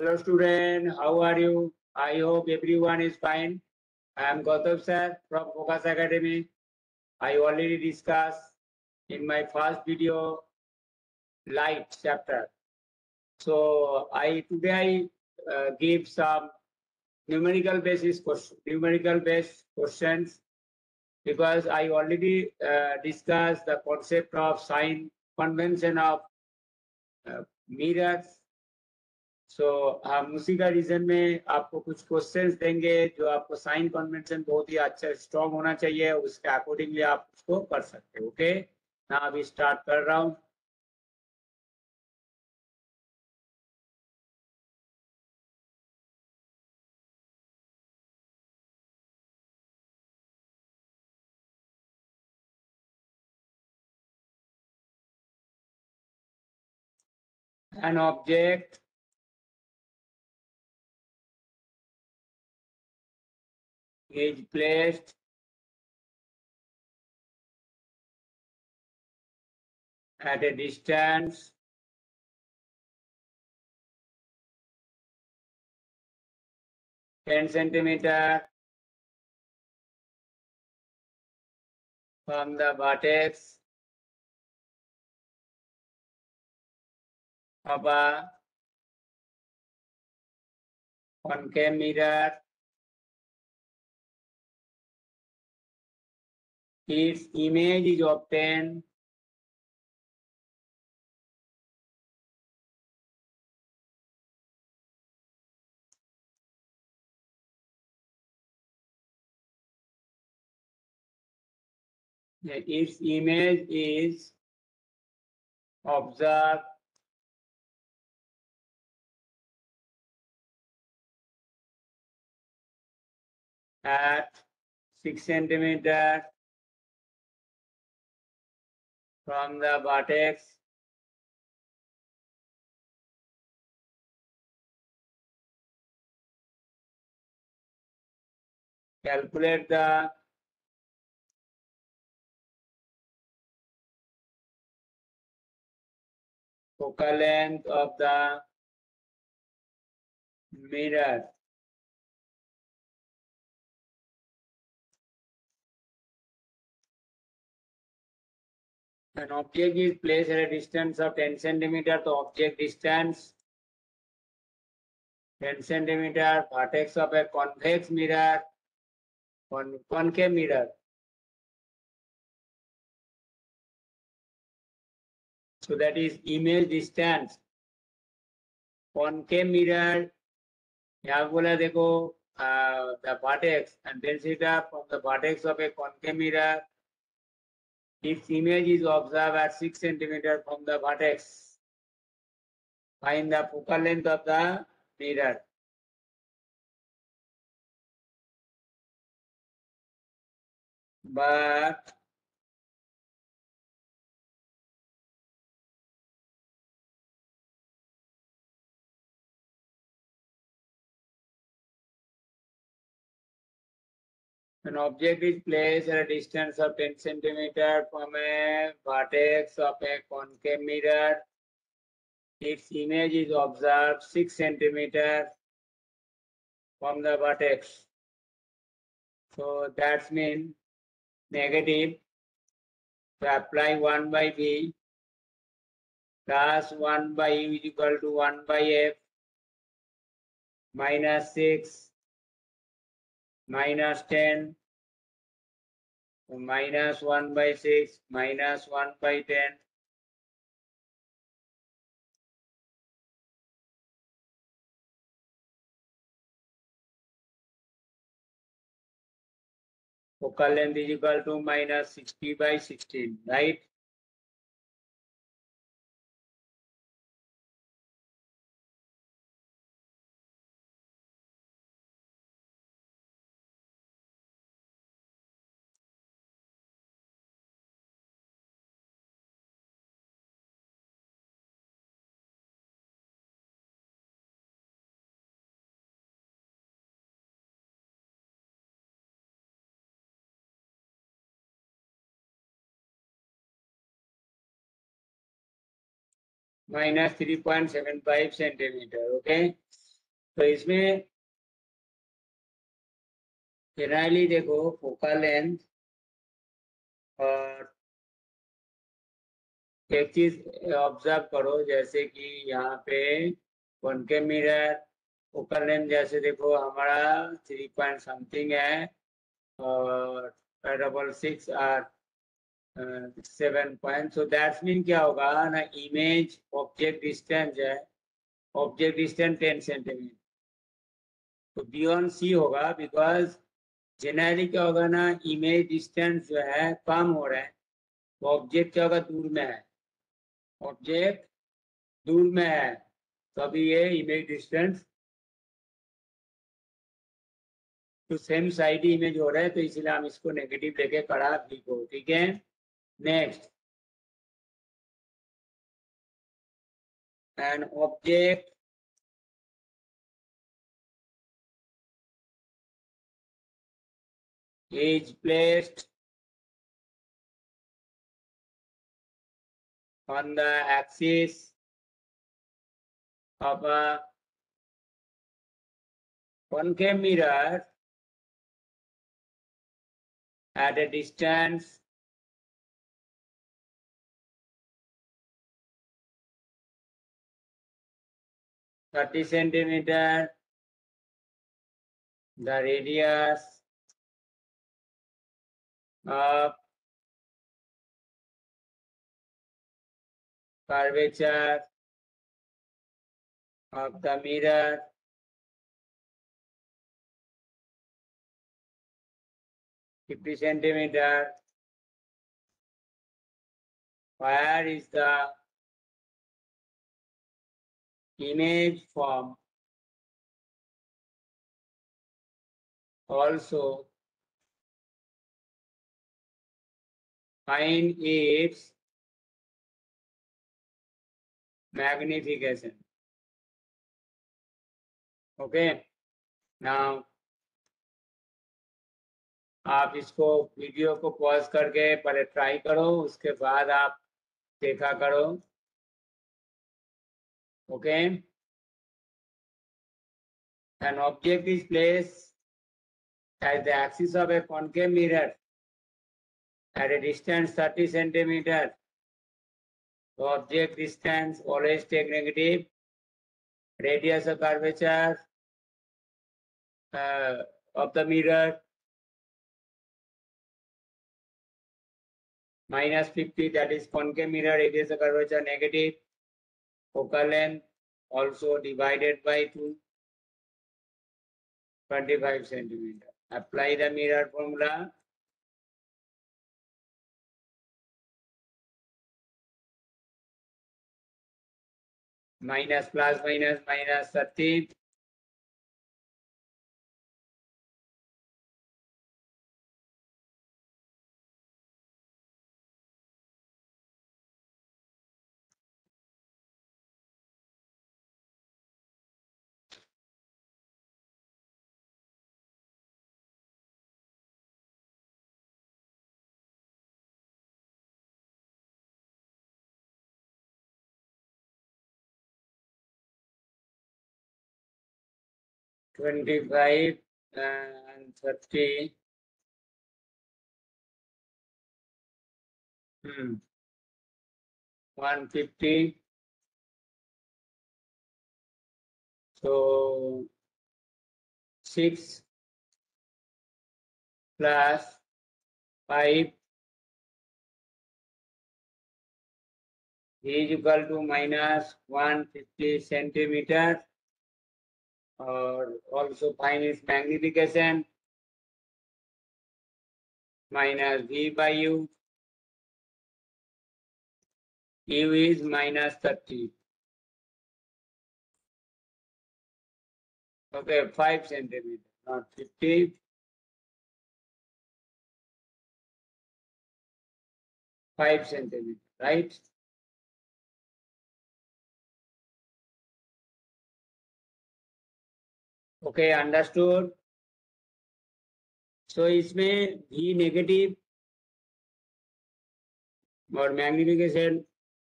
Hello student, how are you? I hope everyone is fine. I am Gautam sir from Focus Academy. I already discussed in my first video light chapter. So I today I uh, give some numerical basis question, numerical based questions because I already uh, discussed the concept of sign convention of uh, mirrors so so, हम उसी का reason में आपको कुछ questions देंगे जो आपको sign convention बहुत ही अच्छा स्ट्रॉन्ग होना चाहिए उसके अकॉर्डिंगली आप उसको कर सकते हो ओके मैं अभी स्टार्ट कर रहा हूँ। An object is placed. At a distance. Ten centimeter. From the vertex. Of a concave mirror its image is obtained its image is observed at 6 centimeter from the vertex calculate the focal length of the mirror An object is placed at a distance of 10 centimeter, the object distance 10 centimeter, vertex of a convex mirror, con concave mirror. So that is image distance. Concave mirror, यहाँ बोला देखो uh, the vertex and density from the vertex of a concave mirror Its image is observed at 6 centimeter from the vertex. Find the focal length of the mirror. But An object is placed at a distance of 10 centimeter from a vertex of a concave mirror. Its image is observed 6 centimeter from the vertex. So that's mean negative. To apply 1 by v plus 1 by u is equal to 1 by f minus 6 minus 10 minus 1 by 6 minus 1 by 10 focal length is equal to minus 60 by 16 right minus 3.75 centimeter. Okay. तो इसमें generally देखो focal length और एक चीज़ observe करो, जैसे कि यहाँ पे वन के मिरर फोकल लेंथ जैसे देखो, हमारा थ्री पॉइंट समथिंग है और डबल सिक्स और seven point so that's mean क्या होगा ना इमेज ऑब्जेक्ट डिस्टेंस है ऑब्जेक्ट डिस्टेंस टेन सेंटीमीटर तो बियॉन्ड सी होगा बिकॉज़ जनरली क्या होगा ना इमेज डिस्टेंस जो है कम हो रहा है तो ऑब्जेक्ट क्या होगा, दूर में है. ऑब्जेक्ट दूर में है तो अभी ये इमेज डिस्टेंस तो सेम साइड इमेज हो रहा है तो इसलिए हम इसको नेगेटिव लेके कड़ा भी को, ठीक है? Next, an object is placed on the axis of a concave mirror at a distance thirty centimeter, the radius of curvature of the mirror fifty centimeter. Where is the image form also find its magnification. Okay, now आप इसको video को pause करके पहले try करो उसके बाद आप देखा करो okay an object is placed at the axis of a concave mirror at a distance 30 centimeter the object distance always take negative radius of curvature uh, of the mirror minus 50 that is concave mirror radius of curvature negative focal length also divided by 2 25 centimeter. Apply the mirror formula. Minus plus minus minus 30 25 and 30 hmm. 150 so 6 plus 5 is equal to minus 150 centimeter. or also find its magnification minus v by u. u is minus 30. Okay, 5 centimeter, not 50. Five centimeter, right? Okay understood so इसमें भी negative और magnification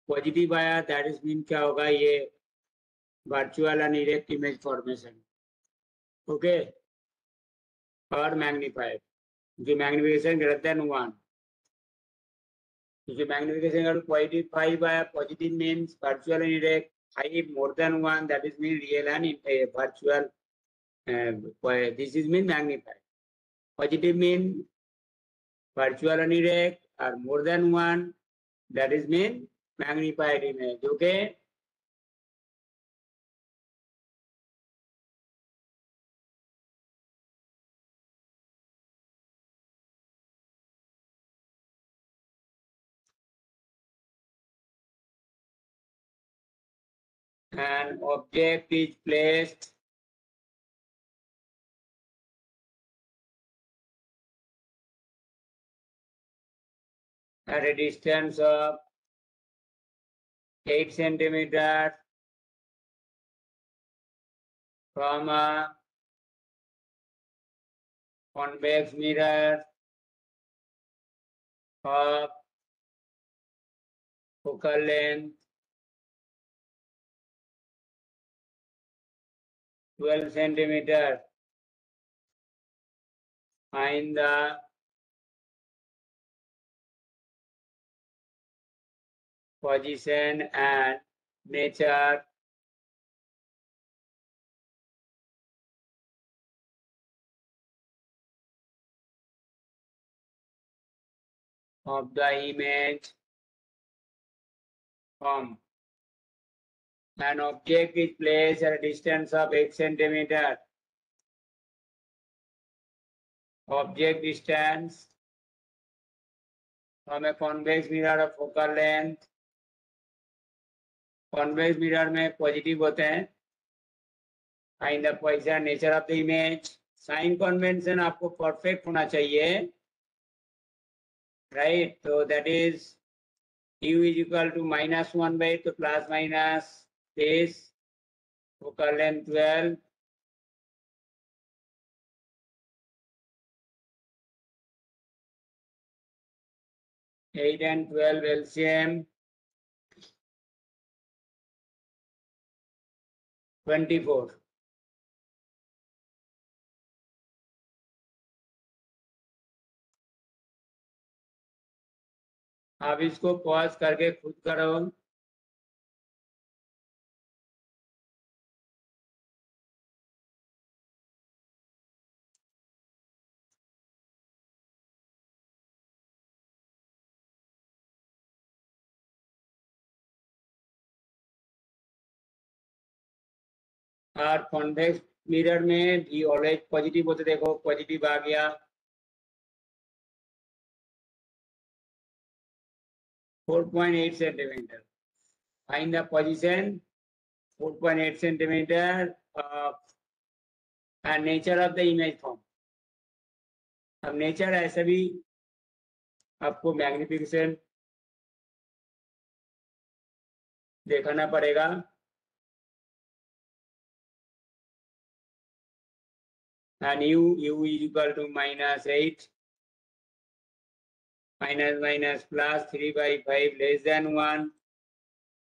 positive आया that is mean क्या होगा ये? Virtual and erect image formation okay और magnified जो magnification greater than one जो मैग्निफिकेशन अगर पॉजिटिव फाइव आया positive means virtual and erect five more than one that is mean real and virtual This is mean magnified. Positive mean virtual and indirect are more than one that is mean magnified image. Okay. An object is placed at a distance of 8 centimeter from a convex mirror of focal length 12 centimeter. Find the position and nature of the image from an object is placed at a distance of 8 centimeter. Object distance from a convex mirror of focal length. Convex mirror में positive होते हैं। Find the position nature of the image sign convention आपको perfect होना चाहिए। Right तो that is U is equal to minus one by तो plus minus तेईस वो कर लें twelve eight and twelve L C M 24 आप इसको पॉज करके खुद करो और कॉन्वेक्स मिरर में भी ऑलवेज पॉजिटिव होते देखो पॉजिटिव आ गया four point eight centimeter find the position four point eight centimeter nature of the image form अब नेचर ऐसे भी आपको मैग्निफिकेशन देखना पड़ेगा। and u u is equal to minus 8 minus minus plus 3 by 5 less than 1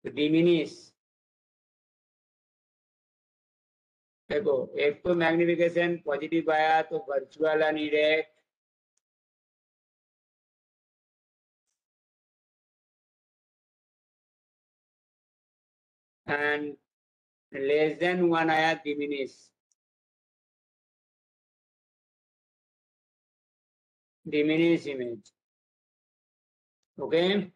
to diminish देखो एक तो magnification positive आया तो virtual and erect and less than one आया diminish Diminish image. Okay.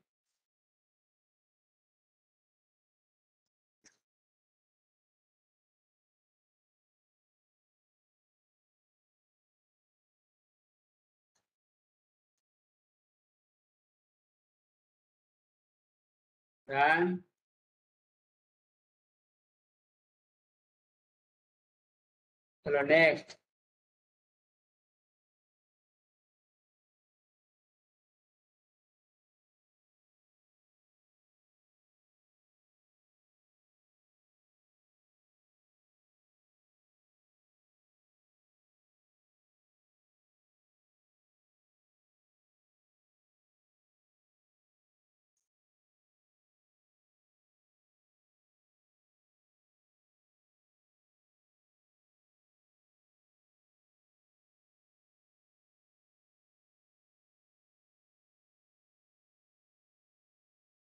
Done. Hello, next.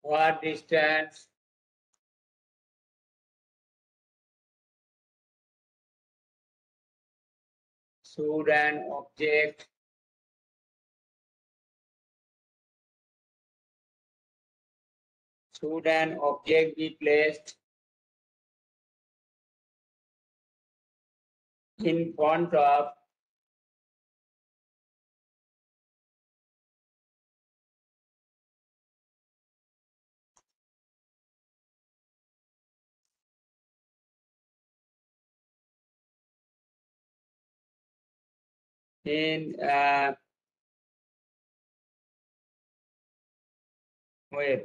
What distance? Should an object should an object be placed in front of in uh, where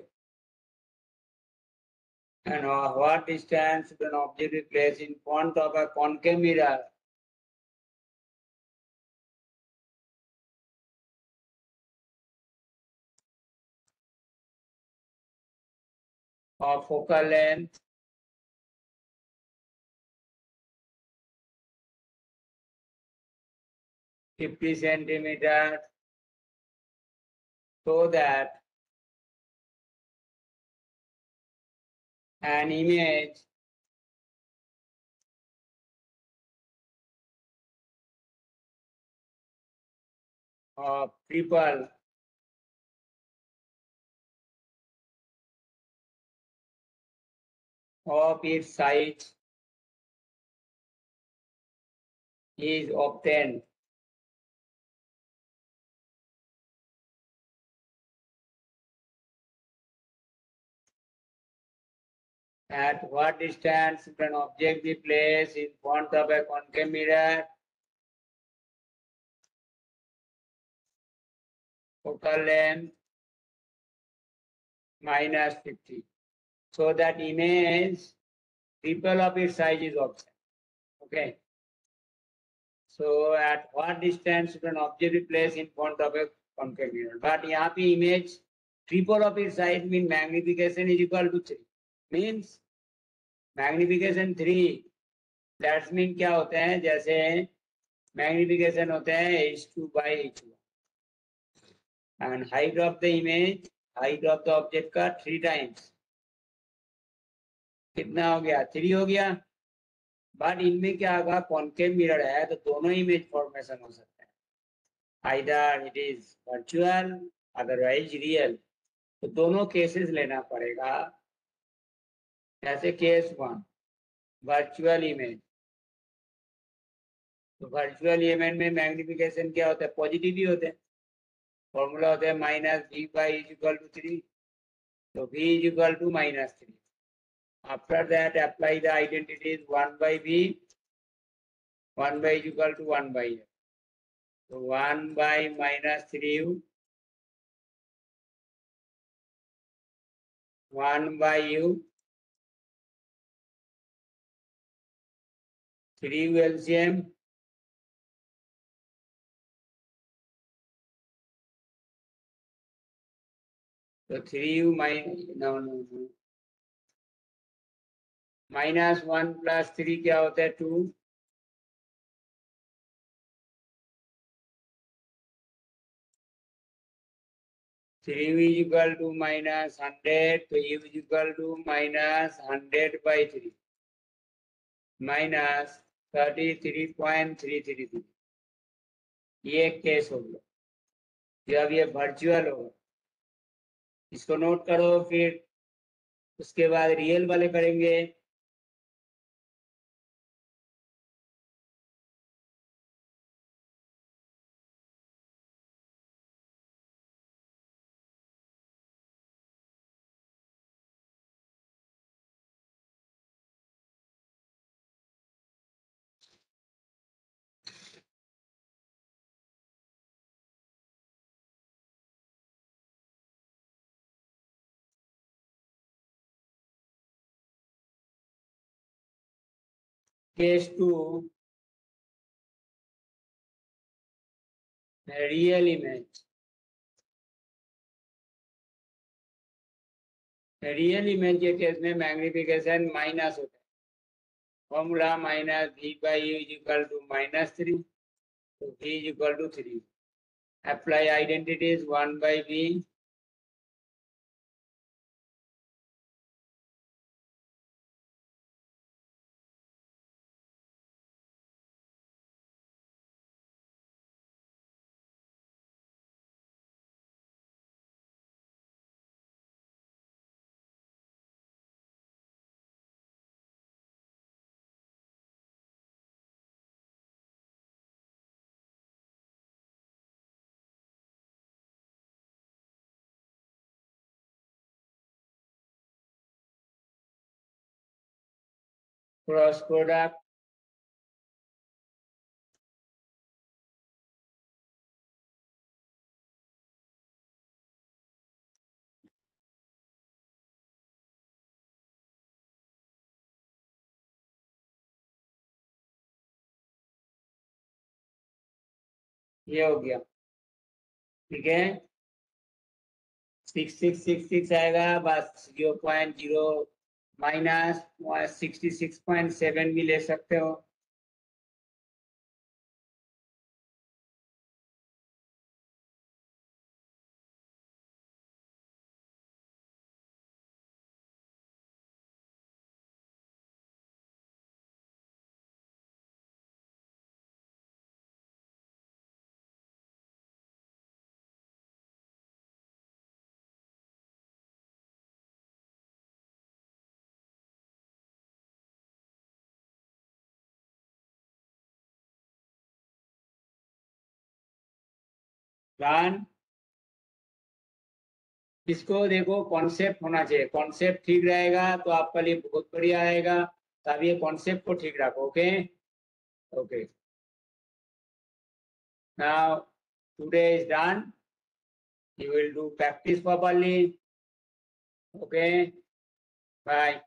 and uh, what distance should an object be placed in front of a concave mirror? Of focal length fifty centimeter so that an image of people of its size is obtained At what distance should an object be placed in front of a concave mirror? Focal length minus 50. So that image triple of its size is obtained. Okay. So at what distance should an object be placed in front of a concave mirror? But यहाँ पे image triple of its size mean magnification is equal to 3. Means magnification three that's mean क्या होते हैं? जैसे magnification होते हैं H two by H and height of the image height of the object का three times कितना हो गया? थ्री हो गया। बट इनमें क्या होगा? कॉन्केव मिरर है तो दोनों इमेज फॉर्मेशन हो सकते हैं। Either it is virtual otherwise real तो दोनों केसेस लेना पड़ेगा। जैसे केस वन वर्चुअल इमेज तो वर्चुअल इमेज में मैग्निफिकेशन क्या होता है? पॉजिटिव ही होते हैं। फॉर्मूला होता है minus V by is equal to three तो V is equal to minus three after that apply the identities one by V one by is equal to one by तो one by minus three one by U तो three U LCM So 3u minus no no no minus one plus three क्या होता है? Two. Three is equal to minus hundred तो U is equal to minus hundred by three. Minus thirty three point three three three ये case हो गया। जब ये virtual होगा इसको नोट करो, फिर उसके बाद रियल वाले करेंगे। Case to a real image. Real image के केस में मैग्निफिकेशन माइनस होता है formula minus V by equal to minus three तो V equal to three apply identities one by V cross product. ये हो गया। ठीक है? सिक्स सिक्स सिक्स सिक्स आएगा, बस zero point zero minus sixty six point seven भी ले सकते हो। डन इसको देखो कॉन्सेप्ट होना चाहिए। कॉन्सेप्ट ठीक रहेगा तो आपका लिए बहुत बढ़िया आएगा। तब ये कॉन्सेप्ट को ठीक रखो okay okay now, today is done. You will do practice properly. Okay? Bye.